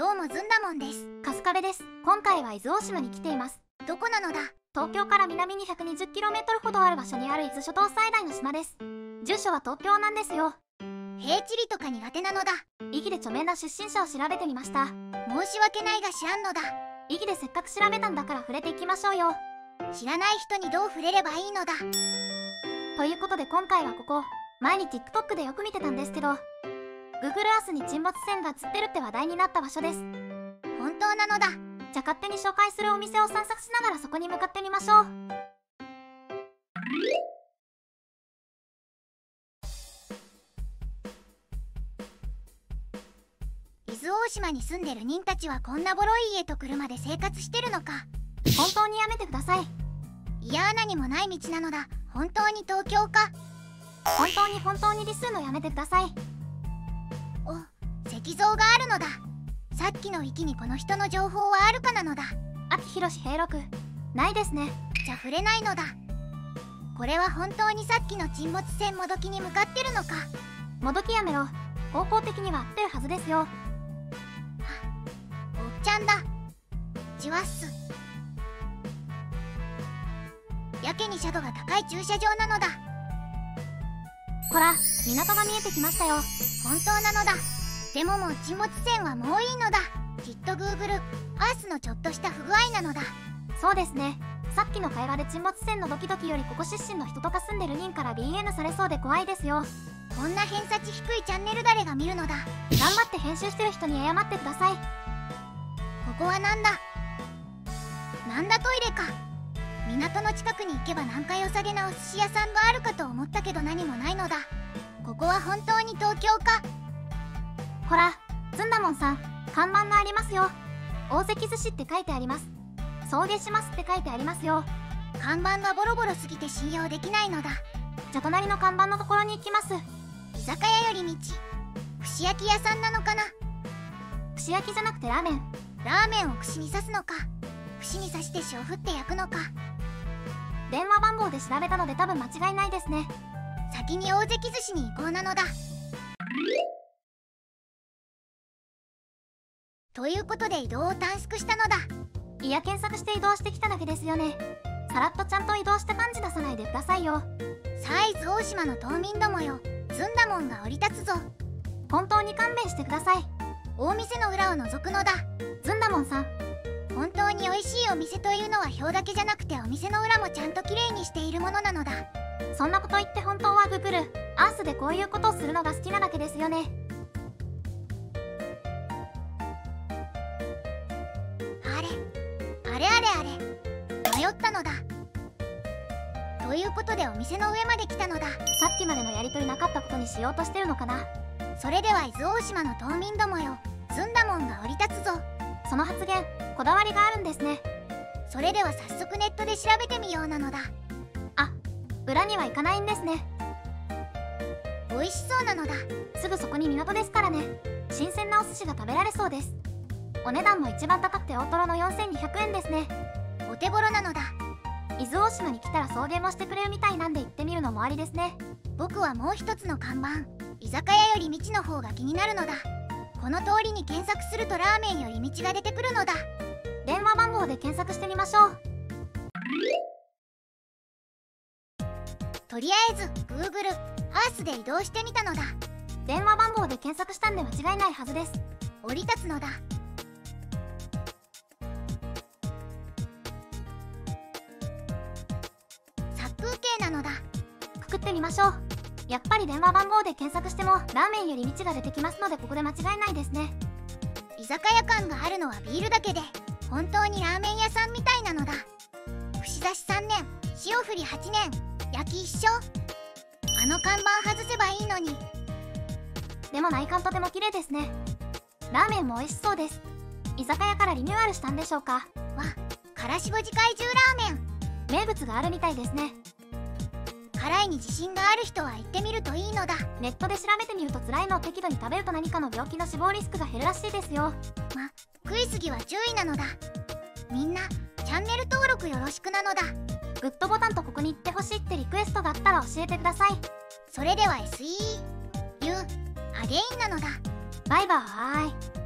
どうもずんだもんです。春日部です。今回は伊豆大島に来ています。どこなのだ？東京から南に 120km ほどある場所にある伊豆諸島最大の島です。住所は東京なんですよ。平地理とか苦手なのだ。意義で著名な出身者を調べてみました。申し訳ないが知らんのだ。意義でせっかく調べたんだから触れていきましょうよ。知らない人にどう触れればいいのだ。ということで今回はここ。前に TikTok でよく見てたんですけど Google Earth に沈没船が映ってるって話題になった場所です。本当なのだ。じゃあ勝手に紹介するお店を散策しながらそこに向かってみましょう。伊豆大島に住んでる人たちはこんなボロい家と車で生活してるのか。本当にやめてください。いや何もない道なのだ。本当に東京か。本当に本当にリスるのやめてください像があるのだ。さっきの域にこの人の情報はあるかなのだ。秋広平六。ないですね。じゃ触れないのだ。これは本当にさっきの沈没船もどきに向かってるのか。もどきやめろ。方向的には合ってるはずですよ。おっちゃんだ。じわっす。やけに斜度が高い駐車場なのだ。ほら港が見えてきましたよ。本当なのだでももう沈没船はもういいのだ。きっと Google アースのちょっとした不具合なのだ。そうですね。さっきの会話で沈没船のドキドキよりここ出身の人とか住んでる人から BN されそうで怖いですよ。こんな偏差値低いチャンネル誰が見るのだ。頑張って編集してる人に謝ってください。ここはなんだ？なんだトイレか。港の近くに行けば何か良さげなお寿司屋さんがあるかと思ったけど何もないのだ。ここは本当に東京か？ほらずんだもんさん看板がありますよ。大関寿司って書いてあります。送迎しますって書いてありますよ。看板がボロボロすぎて信用できないのだ。じゃ隣の看板のところに行きます。居酒屋より道。串焼き屋さんなのかな。串焼きじゃなくてラーメン。ラーメンを串に刺すのか。串に刺して塩振って焼くのか。電話番号で調べたので多分間違いないですね。先に大関寿司に行こうなのだ。ということで移動を短縮したのだ。いや検索して移動してきただけですよね。さらっとちゃんと移動した感じ出さないでくださいよ。サイズ大島の島民どもよ。ずんだもんが降り立つぞ。本当に勘弁してください。大店の裏を覗くのだ。ずんだもんさん。本当に美味しいお店というのは表だけじゃなくてお店の裏もちゃんと綺麗にしているものなのだ。そんなこと言って本当はググルアースでこういうことをするのが好きなだけですよねれあれあれ。迷ったのだ。ということでお店の上まで来たのだ。さっきまでのやりとりなかったことにしようとしてるのかな。それでは伊豆大島の島民どもよ。ずんだもんが降り立つぞ。その発言こだわりがあるんですね。それでは早速ネットで調べてみようなのだ。あ裏には行かないんですね。美味しそうなのだ。すぐそこに港ですからね。新鮮なお寿司が食べられそうですお値段も一番高くて大トロの4200円ですね。お手頃なのだ。伊豆大島に来たら送迎もしてくれるみたいなんで行ってみるのもありですね。僕はもう一つの看板。居酒屋より道の方が気になるのだ。この通りに検索するとラーメンより道が出てくるのだ。電話番号で検索してみましょう。とりあえず Google アースで移動してみたのだ。電話番号で検索したんで間違いないはずです。降り立つのだ。のだ。くくってみましょう。やっぱり電話番号で検索してもラーメンより道が出てきますのでここで間違いないですね。居酒屋感があるのはビールだけで本当にラーメン屋さんみたいなのだ。串刺し3年塩振り8年焼き一緒あの看板外せばいいのに。でも内観とても綺麗ですね。ラーメンも美味しそうです。居酒屋からリニューアルしたんでしょうか。わからしご自怪獣ラーメン。名物があるみたいですね辛いに自信がある人は行ってみるといいのだ。ネットで調べてみると辛いのを適度に食べると何かの病気の死亡リスクが減るらしいですよ。ま食いすぎは注意なのだ。みんなチャンネル登録よろしくなのだ。グッドボタンとここに行ってほしいってリクエストがあったら教えてください。それでは SE ユアゲインなのだ。バイバーイ